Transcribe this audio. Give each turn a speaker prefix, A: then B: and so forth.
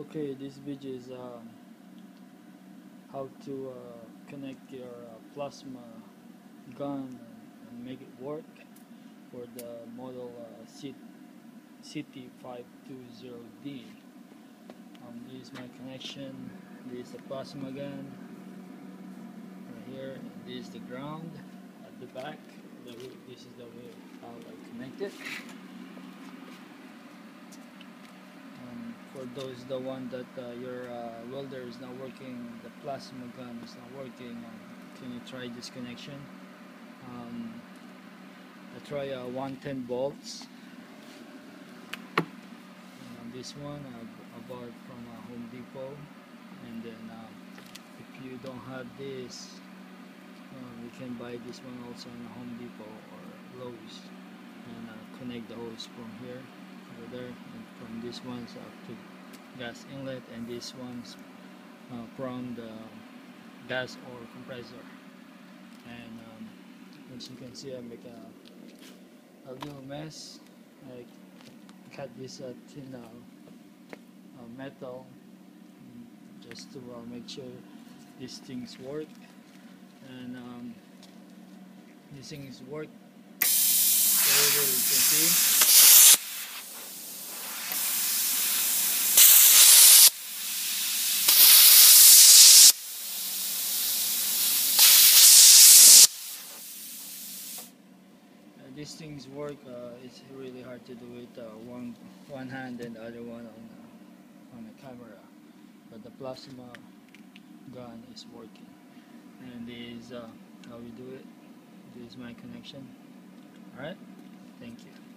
A: Okay, this video is um, how to uh, connect your uh, plasma gun and make it work for the model uh, CT520D. Um, this is my connection. This is the plasma gun right here. And this is the ground at the back. This is the way how I connect it. For those the one that uh, your uh, welder is not working the plasma gun is not working can you try this connection? Um, I try uh, 110 volts. And on this one I, bought from uh, Home Depot. And then um, if you don't have this uh, you can buy this one also in Home Depot or Lowe's. And uh, connect the hose from here over there and from this one's up to gas inlet and this one's uh, from the gas or compressor. And um, as you can see I make a, a little mess. I cut this uh, uh, uh, metal mm, just to uh, make sure these things work. And um, these things work. Wherever you can see these things work. Uh, it's really hard to do it uh, one one hand and the other one on uh, on the camera. But the plasma gun is working, and this is uh, how we do it. This is my connection. All right. Thank you.